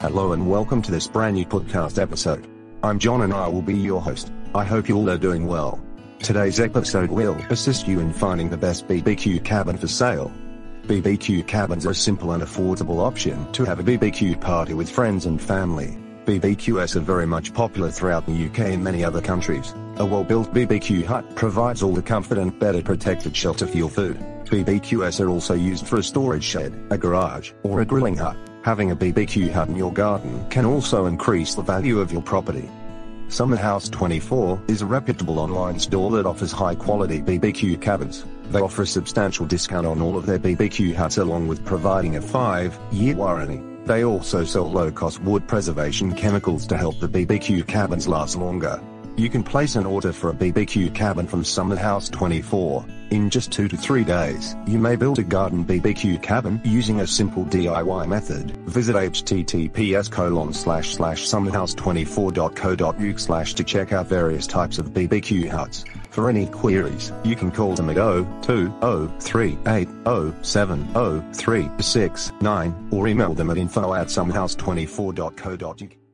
Hello and welcome to this brand new podcast episode. I'm John and I will be your host. I hope you all are doing well. Today's episode will assist you in finding the best BBQ cabin for sale. BBQ cabins are a simple and affordable option to have a BBQ party with friends and family. BBQs are very much popular throughout the UK and many other countries. A well-built BBQ hut provides all the comfort and better protected shelter for your food. BBQs are also used for a storage shed, a garage, or a grilling hut. Having a BBQ hut in your garden can also increase the value of your property. Summer House 24 is a reputable online store that offers high quality BBQ cabins. They offer a substantial discount on all of their BBQ huts along with providing a 5-year warranty. They also sell low-cost wood preservation chemicals to help the BBQ cabins last longer. You can place an order for a BBQ cabin from Summer House 24. In just 2 to 3 days, you may build a garden BBQ cabin using a simple DIY method. Visit https colon slash slash summerhouse24.co.uk slash to check out various types of BBQ huts. For any queries, you can call them at 0203807039 or email them at info at summerhouse24.co.uk.